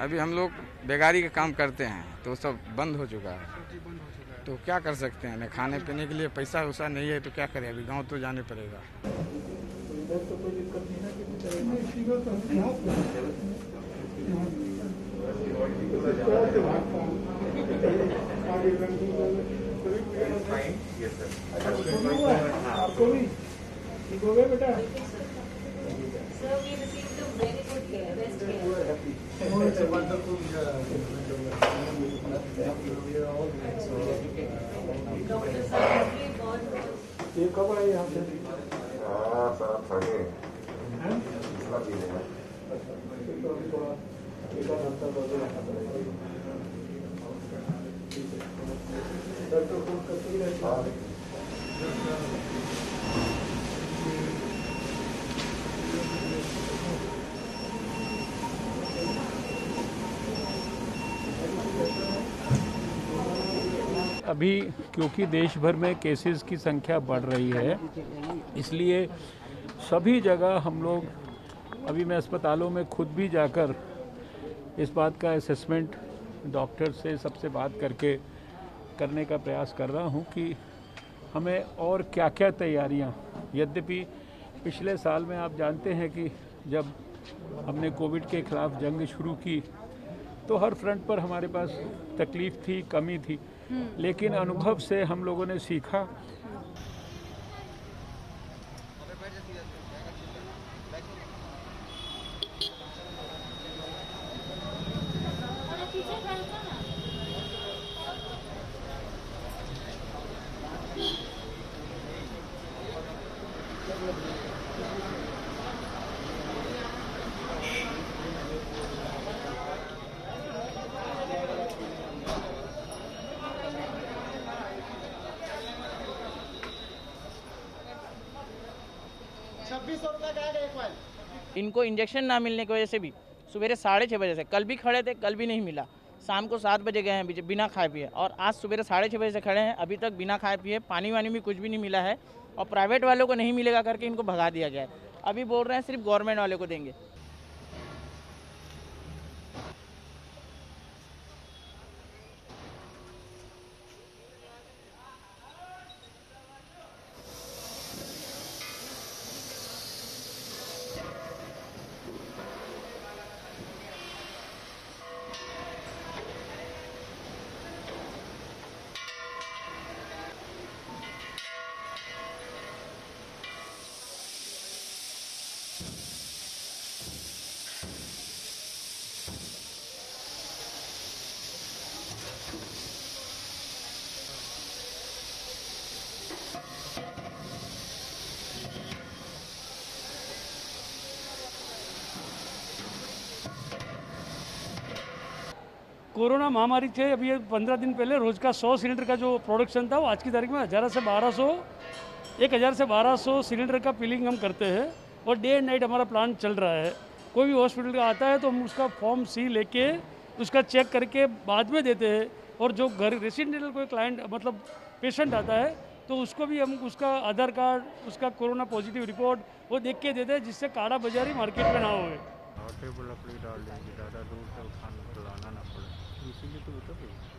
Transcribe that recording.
अभी हम लोग बेगारी का काम करते हैं तो सब बंद हो चुका है। तो क्या कर सकते हैं? ना खाने पीने के लिए पैसा वैसा नहीं है तो क्या करें? अभी गाँव तो जाने पड़ेगा। ये कब आए यहाँ से डॉक्टर फ़ोन करते ही रहते अभी क्योंकि देश भर में केसेस की संख्या बढ़ रही है, इसलिए सभी जगह हम लोग अभी मैं अस्पतालों में खुद भी जाकर इस बात का असेसमेंट डॉक्टर से सबसे बात करके करने का प्रयास कर रहा हूँ कि हमें और क्या क्या तैयारियाँ, यद्यपि पिछले साल में आप जानते हैं कि जब हमने कोविड के खिलाफ जंग शुरू की तो हर फ्रंट पर हमारे पास तकलीफ़ थी कमी थी। लेकिन अनुभव से हम लोगों ने सीखा इनको इंजेक्शन ना मिलने की वजह से भी। सवेरे साढ़े छः बजे से। कल भी खड़े थे, कल भी नहीं मिला। शाम को सात बजे गए हैं बिना खाए पिए। और आज सुबह साढ़े छः बजे से खड़े हैं, अभी तक बिना खाए पिए, पानी वानी भी कुछ भी नहीं मिला है। और प्राइवेट वालों को नहीं मिलेगा करके इनको भगा दिया गया है। अभी बोल रहे हैं सिर्फ़ गवर्नमेंट वाले को देंगे। कोरोना महामारी से अभी पंद्रह दिन पहले रोज का सौ सिलेंडर का जो प्रोडक्शन था, वो आज की तारीख में हज़ार से बारह सौ, एक हज़ार से बारह सौ सिलेंडर का फिलिंग हम करते हैं और डे एंड नाइट हमारा प्लांट चल रहा है। कोई भी हॉस्पिटल का आता है तो हम उसका फॉर्म सी लेके उसका चेक करके बाद में देते हैं और जो घर रेसिडेंटल कोई क्लाइंट मतलब पेशेंट आता है तो उसको भी हम उसका आधार कार्ड, उसका कोरोना पॉजिटिव रिपोर्ट वो देख के देते हैं जिससे काड़ा बाजारी मार्केट में ना होए You see, it's to little bit.